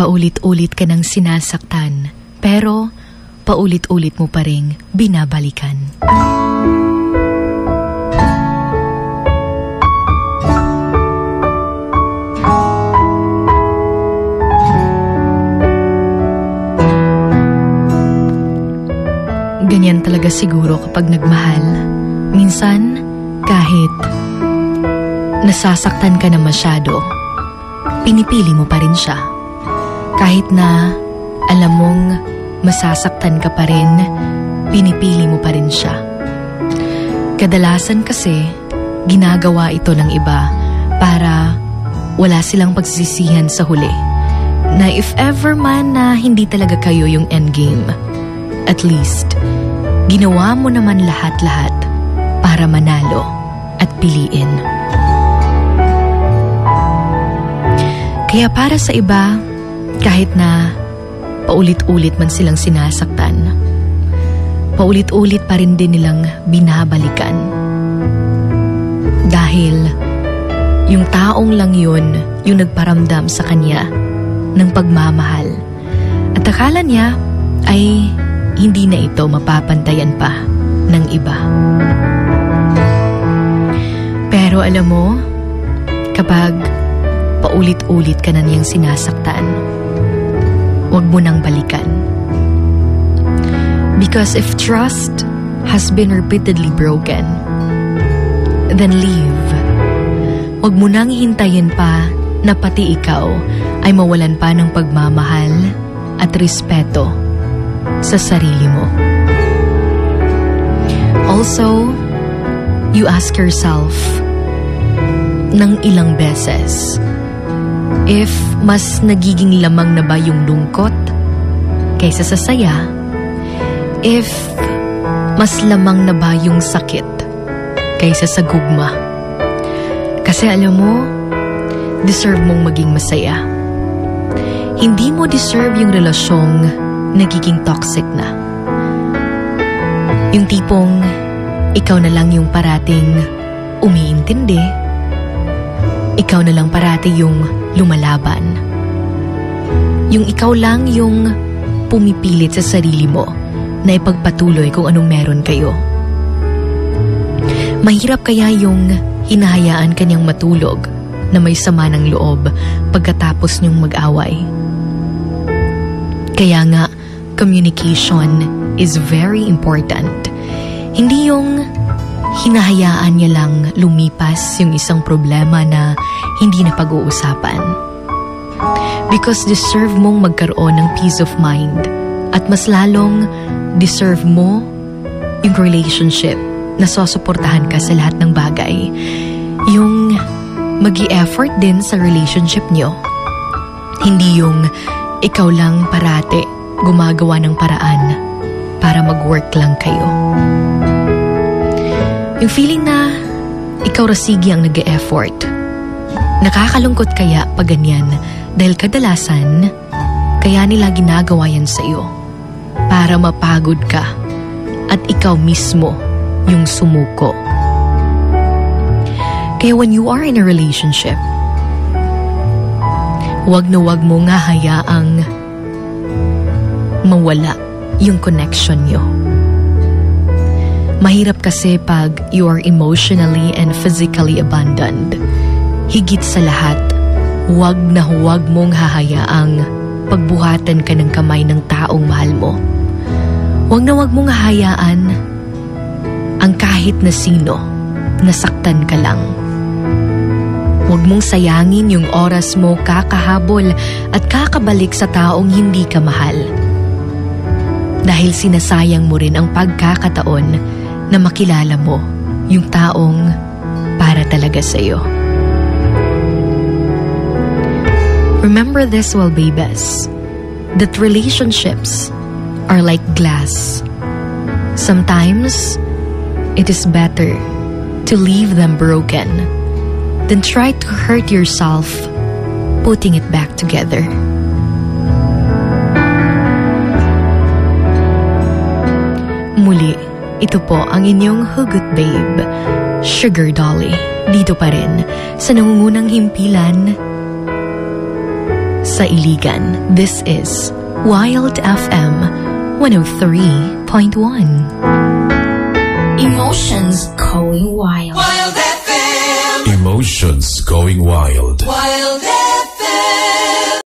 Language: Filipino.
Paulit-ulit ka nang sinasaktan, pero paulit-ulit mo pa ring binabalikan. Ganyan talaga siguro kapag nagmahal. Minsan, kahit nasasaktan ka na masyado, pinipili mo pa rin siya. Kahit na alam mong masasaktan ka pa rin, pinipili mo pa rin siya. Kadalasan kasi, ginagawa ito ng iba para wala silang pagsisisihan sa huli. Na if ever man na hindi talaga kayo yung endgame, at least, ginawa mo naman lahat-lahat para manalo at piliin. Kaya para sa iba, kahit na paulit-ulit man silang sinasaktan, paulit-ulit pa rin din nilang binabalikan. Dahil yung taong lang yun yung nagparamdam sa kanya ng pagmamahal. At akala niya ay hindi na ito mapapantayan pa ng iba. Pero alam mo, kapag paulit-ulit ka na niyang sinasaktan, huwag mo nang balikan. Because if trust has been repeatedly broken, then leave. Huwag mo nang hintayin pa na pati ikaw ay mawalan pa ng pagmamahal at respeto sa sarili mo. Also, you ask yourself ng ilang beses if mas nagiging lamang na ba yung lungkot kaysa sa saya, if mas lamang na ba yung sakit kaysa sa gugma. Kasi alam mo, deserve mong maging masaya. Hindi mo deserve yung relasyong nagiging toxic na. Yung tipong ikaw na lang yung parating umiintindi, ikaw na lang parati yung lumalaban. Yung ikaw lang yung pumipilit sa sarili mo na ipagpatuloy kung anong meron kayo. Mahirap kaya yung hinahayaan kanyang matulog na may sama ng loob pagkatapos niyong mag-away. Kaya nga, communication is very important. Hindi yung hinahayaan niya lang lumipas yung isang problema na hindi na pag-uusapan. Because deserve mong magkaroon ng peace of mind at mas lalong deserve mo yung relationship na susuportahan ka sa lahat ng bagay. Yung mag effort din sa relationship nyo. Hindi yung ikaw lang parate gumagawa ng paraan para mag-work lang kayo. Yung feeling na ikaw rasigi ang nag effort Nakakalungkot kaya pag ganyan dahil kadalasan kaya nila ginagawa yan sa iyo para mapagod ka at ikaw mismo yung sumuko. Kaya when you are in a relationship, wag na wag mo nga hayaang mawala yung connection nyo. Mahirap kasi pag you are emotionally and physically abandoned. Higit sa lahat, huwag na huwag mong hahayaang pagbuhatan ka ng kamay ng taong mahal mo. Huwag na huwag mong hahayaan ang kahit na sino nasaktan ka lang. Huwag mong sayangin yung oras mo kakahabol at kakabalik sa taong hindi ka mahal. Dahil sinasayang mo rin ang pagkakataon na makilala mo yung taong para talaga sa'yo. Remember this well, babies, that relationships are like glass. Sometimes, it is better to leave them broken then try to hurt yourself putting it back together. Ito po ang inyong hugot babe, Sugar Dolly. Dito pa rin, sa nangungunang himpilan sa Iligan. This is Wild FM 103.1. Emotions going wild. Wild FM. Emotions going wild. Wild FM.